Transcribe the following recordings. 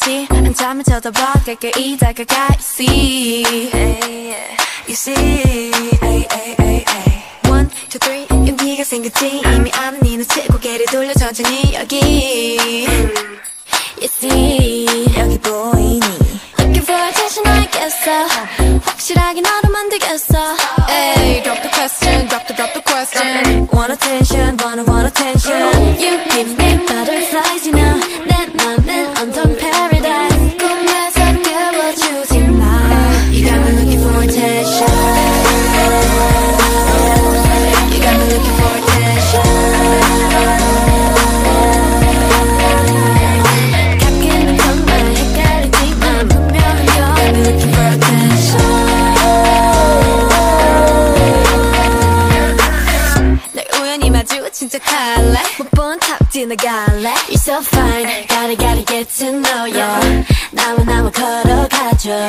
한참을 쳐다봐 가까이 다가가 You see You see One, two, three 용기가 생겼지 이미 아는 네 눈치 고개를 돌려 천천히 여기 You see 여기 보이니 Looking for attention I guess so 확실하게 너로 만들겠어 Hey, drop the question, drop the, drop the question Want attention, wanna want attention You give me 할래 못본탑 지나갈래 You're so fine Gotta gotta get to know ya 나와 나와 걸어가줘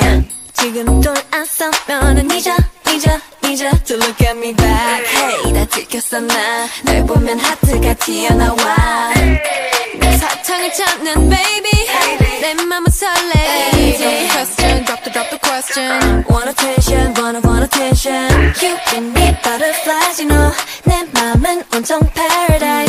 지금 돌아서면은 잊어 잊어 잊어 To look at me back Hey 다 들켰어 나널 보면 하트가 튀어나와 내 사탕을 찾는 baby 내 맘은 설레 Drop the question drop the drop the question Want attention wanna want attention You give me butterflies you know 내 맘은 온통 paradise.